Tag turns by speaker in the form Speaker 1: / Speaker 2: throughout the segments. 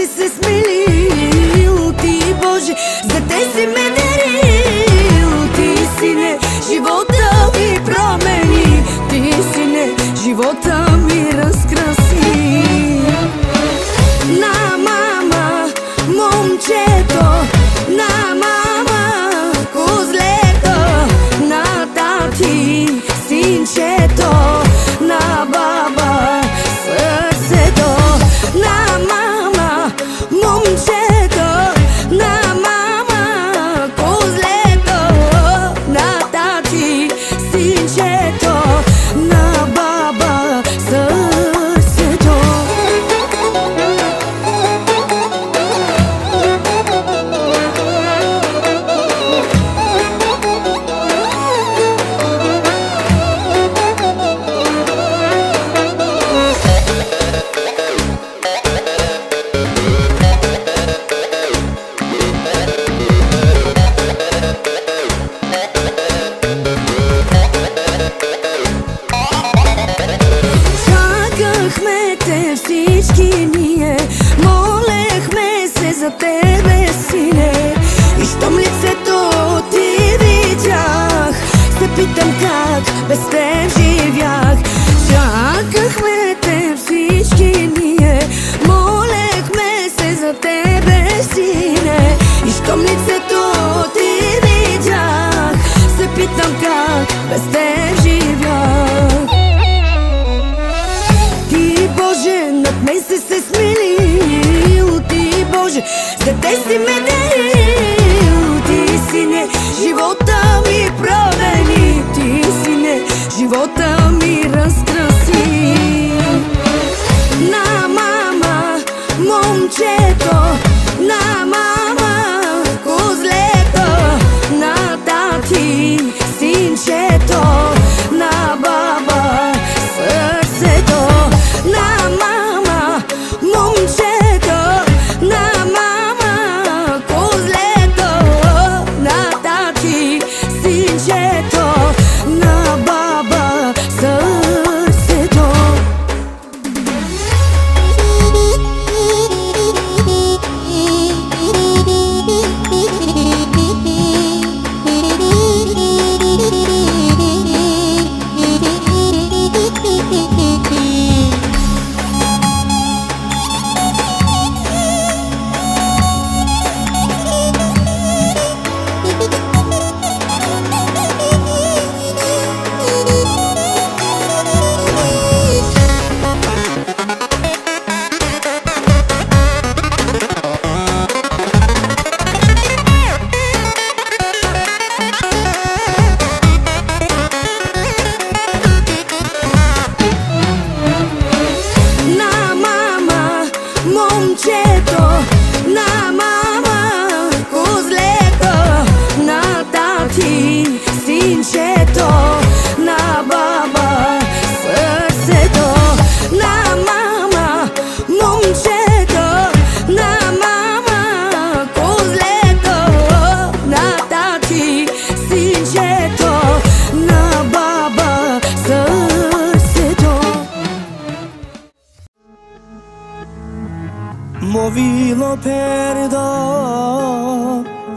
Speaker 1: си се смелил Ти, Боже, за те си ме дарил. Ти, Сине, живота ми промени. Ти, Сине, живота ми разкраси. На мама, момчето питам как без теб живях. Чакахме те всички ние Молехме се за тебе, сине. И щом лицето ти видях. Се питам как без теб живях. Ти, Боже, над мен си се смилил Ти, Боже, за те си ме дарил живота ми разкраси На мама, момчето
Speaker 2: Povilo perdo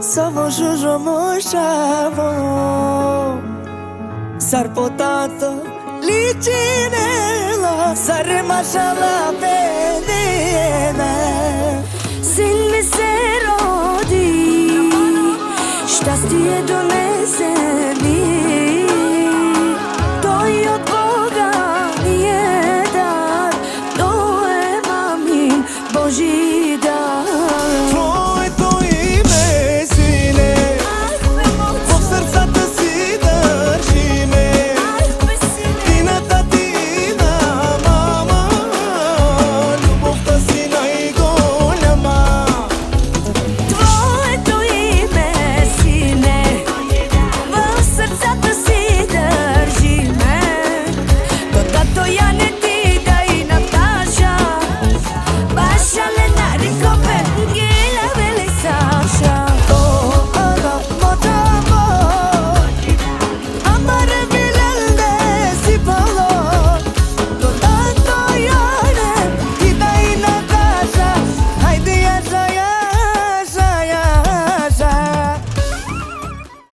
Speaker 2: savo Samo žužo mošavo Sar potato
Speaker 1: licinelo Sar mašala me?